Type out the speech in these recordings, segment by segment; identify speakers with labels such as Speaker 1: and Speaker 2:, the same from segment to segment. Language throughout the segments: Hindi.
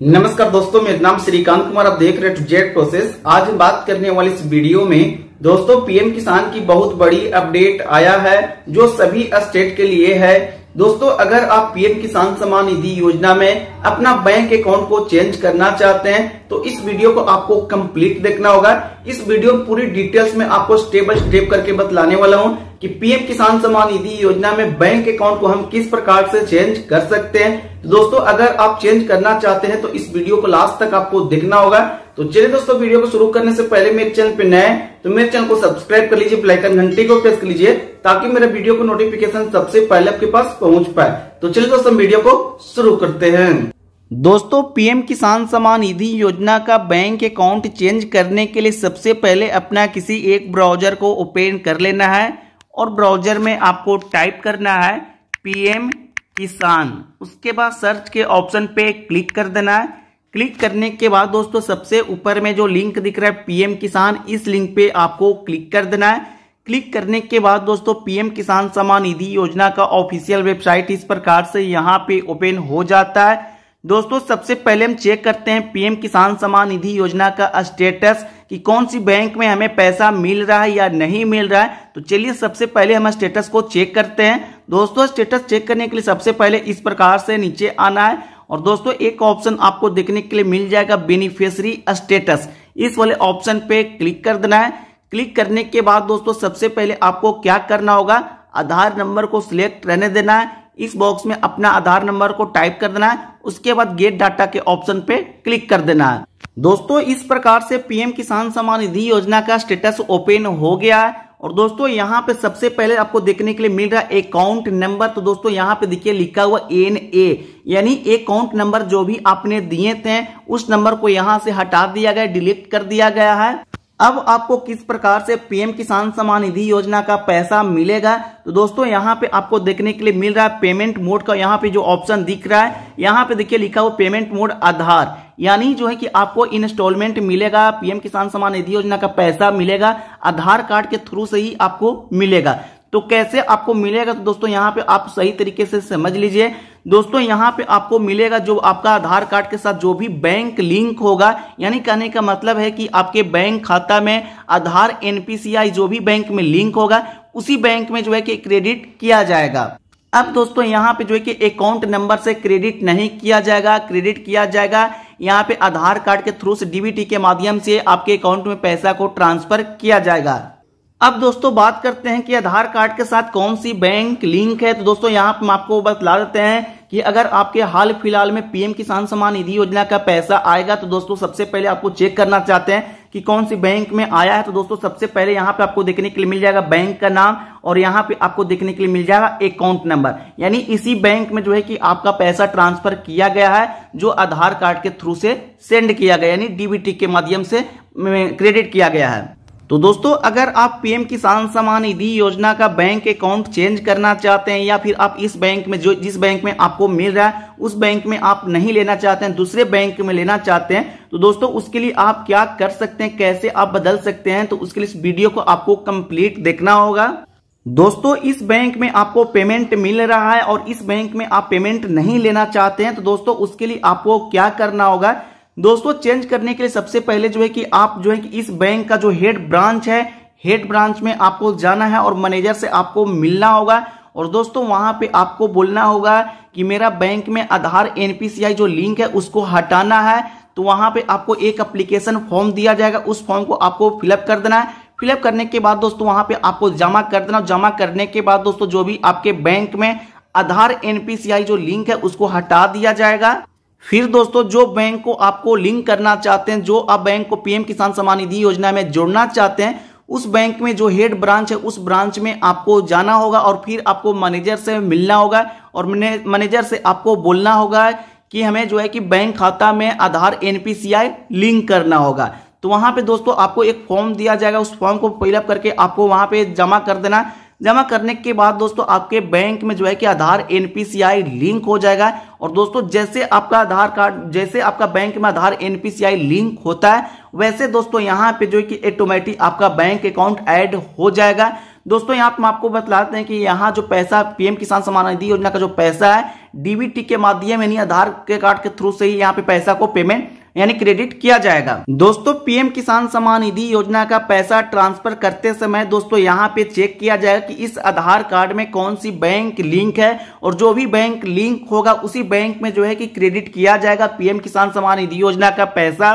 Speaker 1: नमस्कार दोस्तों, मेरा नाम श्रीकांत कुमार, आप देख रहे हैं जेट प्रोसेस। आज हम बात करने वाले इस वीडियो में, दोस्तों, पीएम किसान की बहुत बड़ी अपडेट आया है, जो सभी स्टेट के लिए है। दोस्तों, अगर आप पीएम किसान सम्मान निधि योजना में अपना बैंक अकाउंट को चेंज करना चाहते हैं तो इस वीडियो को आपको कंप्लीट देखना होगा। इस वीडियो पूरी डिटेल्स में आपको स्टेप बाय स्टेप करके बतलाने वाला हूँ। कि पीएम किसान सम्मान निधि योजना में बैंक अकाउंट को हम किस प्रकार से चेंज कर सकते हैं? तो दोस्तों, अगर आप चेंज करना चाहते हैं तो इस वीडियो को लास्ट तक आपको देखना होगा। तो चलिए दोस्तों, वीडियो को शुरू करने से पहले मेरे चैनल पे नए तो मेरे चैनल को सब्सक्राइब कर लीजिए बेलाइकन घंटी को प्रेस कर लीजिए, ताकि मेरे वीडियो को नोटिफिकेशन सबसे पहले आपके पास पहुँच पाए। तो चलिए दोस्तों, वीडियो को शुरू करते हैं। दोस्तों, पीएम किसान सम्मान निधि योजना का बैंक अकाउंट चेंज करने के लिए सबसे पहले अपना किसी एक ब्राउज़र को ओपन कर लेना है। और ब्राउज़र में आपको टाइप करना है पीएम किसान। उसके बाद सर्च के ऑप्शन पे क्लिक कर देना है। क्लिक करने के बाद दोस्तों सबसे ऊपर में जो लिंक दिख रहा है पीएम किसान, इस लिंक पे आपको क्लिक कर देना है। क्लिक करने के बाद दोस्तों पीएम किसान सम्मान निधि योजना का ऑफिशियल वेबसाइट इस प्रकार से यहाँ पे ओपन हो जाता है। दोस्तों सबसे पहले हम चेक करते हैं पीएम किसान सम्मान निधि योजना का स्टेटस कि कौन सी बैंक में हमें पैसा मिल रहा है या नहीं मिल रहा है तो चलिए सबसे पहले हम स्टेटस को चेक करते हैं। दोस्तों स्टेटस चेक करने के लिए सबसे पहले इस प्रकार से नीचे आना है। और दोस्तों, एक ऑप्शन आपको देखने के लिए मिल जाएगा बेनिफिशरी स्टेटस इस वाले ऑप्शन पे क्लिक कर देना है। क्लिक करने के बाद दोस्तों, सबसे पहले आपको क्या करना होगा? आधार नंबर को सिलेक्ट रहने देना है। इस बॉक्स में अपना आधार नंबर को टाइप कर देना है। उसके बाद गेट डाटा के ऑप्शन पे क्लिक कर देना है। दोस्तों, इस प्रकार से पीएम किसान सम्मान निधि योजना का स्टेटस ओपन हो गया है। और दोस्तों, यहाँ पे सबसे पहले आपको देखने के लिए मिल रहा है अकाउंट नंबर तो दोस्तों, यहाँ पे देखिए, लिखा हुआ एन ए यानी अकाउंट नंबर जो भी आपने दिए थे, उस नंबर को यहाँ से हटा दिया गया डिलीट कर दिया गया है। अब आपको किस प्रकार से पीएम किसान सम्मान निधि योजना का पैसा मिलेगा? तो दोस्तों, यहाँ पे आपको देखने के लिए मिल रहा है पेमेंट मोड का यहाँ पे जो ऑप्शन दिख रहा है, यहाँ पे देखिए लिखा हुआ पेमेंट मोड आधार। यानी जो है कि आपको इंस्टॉलमेंट मिलेगा, पीएम किसान सम्मान निधि योजना का पैसा मिलेगा, आधार कार्ड के थ्रू से ही आपको मिलेगा। तो कैसे आपको मिलेगा? तो दोस्तों, यहाँ पे आप सही तरीके से समझ लीजिए। दोस्तों, यहाँ पे आपको मिलेगा जो आपका आधार कार्ड के साथ जो भी बैंक लिंक होगा। यानी कहने का मतलब है कि आपके बैंक खाता में आधार, एनपीसीआई जो भी बैंक में लिंक होगा, उसी बैंक में जो है कि क्रेडिट किया जाएगा। अब दोस्तों, यहाँ पे जो है कि अकाउंट नंबर से क्रेडिट नहीं किया जाएगा, क्रेडिट किया जाएगा। यहाँ पे आधार कार्ड के थ्रू से डीबीटी के माध्यम से आपके अकाउंट में पैसा को ट्रांसफ़र किया जाएगा। अब दोस्तों बात करते हैं कि आधार कार्ड के साथ कौन सी बैंक लिंक है। तो दोस्तों, यहाँ हम आपको बतला देते हैं कि अगर आपके हाल फ़िलहाल में पीएम किसान सम्मान निधि योजना का पैसा आएगा तो दोस्तों सबसे पहले आपको चेक करना चाहते हैं कि कौन सी बैंक में आया है। तो दोस्तों, सबसे पहले यहाँ पे आपको देखने के लिए मिल जाएगा बैंक का नाम और यहाँ पे आपको देखने के लिए मिल जाएगा अकाउंट नंबर। यानी इसी बैंक में जो है कि आपका पैसा ट्रांसफ़र किया गया है, जो आधार कार्ड के थ्रू से सेंड किया गया, यानी डीबीटी के माध्यम से क्रेडिट किया गया है। तो दोस्तों, अगर आप पीएम किसान सम्मान निधि योजना का बैंक अकाउंट चेंज करना चाहते हैं या फिर आप इस बैंक में, जो, जिस बैंक में आपको मिल रहा है, उस बैंक में आप नहीं लेना चाहते हैं, दूसरे बैंक में लेना चाहते हैं तो दोस्तों, उसके लिए आप क्या कर सकते हैं, कैसे आप बदल सकते हैं तो उसके लिए इस वीडियो को आपको कंप्लीट देखना होगा। दोस्तों, इस बैंक में आपको पेमेंट मिल रहा है और इस बैंक में आप पेमेंट नहीं लेना चाहते हैं तो दोस्तों, उसके लिए आपको क्या करना होगा दोस्तों चेंज करने के लिए सबसे पहले जो है कि आप जो है कि इस बैंक का जो हेड ब्रांच है हेड ब्रांच में आपको जाना है और मैनेजर से आपको मिलना होगा। और दोस्तों, वहाँ पे आपको बोलना होगा कि मेरा बैंक में आधार एनपीसीआई जो लिंक है, उसको हटाना है। तो वहाँ पे आपको एक एप्लीकेशन फॉर्म दिया जाएगा। उस फॉर्म को आपको फिलअप कर देना है। फिलअप करने के बाद दोस्तों, वहाँ पे आपको जमा कर देना जमा करने के बाद दोस्तों, जो भी आपके बैंक में आधार एनपीसीआई जो लिंक है, उसको हटा दिया जाएगा। फिर दोस्तों, जो बैंक को आपको लिंक करना चाहते हैं, जो आप बैंक को पीएम किसान सम्मान निधि योजना में जोड़ना चाहते हैं, उस बैंक में जो हेड ब्रांच है, उस ब्रांच में आपको जाना होगा और फिर आपको मैनेजर से मिलना होगा और मैनेजर से आपको बोलना होगा कि हमें जो है कि बैंक खाता में आधार एनपीसीआई लिंक करना होगा। तो वहाँ पे दोस्तों, आपको एक फॉर्म दिया जाएगा, उस फॉर्म को फिलअप करके आपको वहाँ पे जमा कर देना। जमा करने के बाद दोस्तों आपके बैंक में जो है कि आधार एनपीसीआई लिंक हो जाएगा। और दोस्तों, जैसे आपका आधार कार्ड, जैसे आपका बैंक में आधार एनपीसीआई लिंक होता है, वैसे दोस्तों यहाँ पे जो है कि ऑटोमेटिक आपका बैंक अकाउंट ऐड हो जाएगा। दोस्तों, यहाँ हम आपको बतलाते हैं कि यहाँ जो पैसा पीएम किसान सम्मान निधि योजना का जो पैसा है डीबीटी के माध्यम यानी आधार के कार्ड के थ्रू से ही यहाँ पे पैसा को पेमेंट यानी क्रेडिट किया जाएगा। दोस्तों, पीएम किसान सम्मान निधि योजना का पैसा ट्रांसफ़र करते समय दोस्तों, यहाँ पे चेक किया जाएगा कि इस आधार कार्ड में कौन सी बैंक लिंक है और जो भी बैंक लिंक होगा, उसी बैंक में जो है कि क्रेडिट किया जाएगा पीएम किसान सम्मान निधि योजना का पैसा।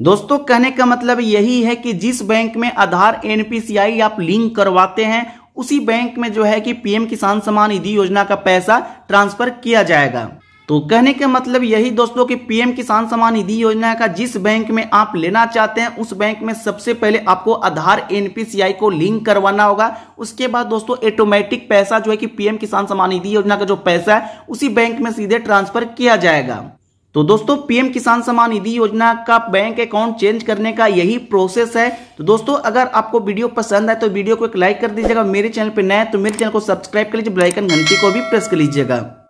Speaker 1: दोस्तों, कहने का मतलब यही है कि जिस बैंक में आधार एनपीसीआई आप लिंक करवाते हैं, उसी बैंक में जो है कि पीएम किसान सम्मान निधि योजना का पैसा ट्रांसफ़र किया जाएगा। तो कहने का मतलब यही दोस्तों कि पीएम किसान सम्मान निधि योजना का जिस बैंक में आप लेना चाहते हैं, उस बैंक में सबसे पहले आपको आधार एनपीसीआई को लिंक करवाना होगा। उसके बाद दोस्तों ऑटोमेटिक पैसा जो है कि पीएम किसान सम्मान निधि योजना का जो पैसा है, उसी बैंक में सीधे ट्रांसफ़र किया जाएगा। तो दोस्तों पीएम किसान सम्मान निधि योजना का बैंक अकाउंट चेंज करने का यही प्रोसेस है। तो दोस्तों अगर आपको वीडियो पसंद आए तो वीडियो को एक लाइक कर दीजिएगा। मेरे चैनल पर नए तो मेरे चैनल को सब्सक्राइब कर लीजिए बेलाइकन घंटी को भी प्रेस कर लीजिएगा।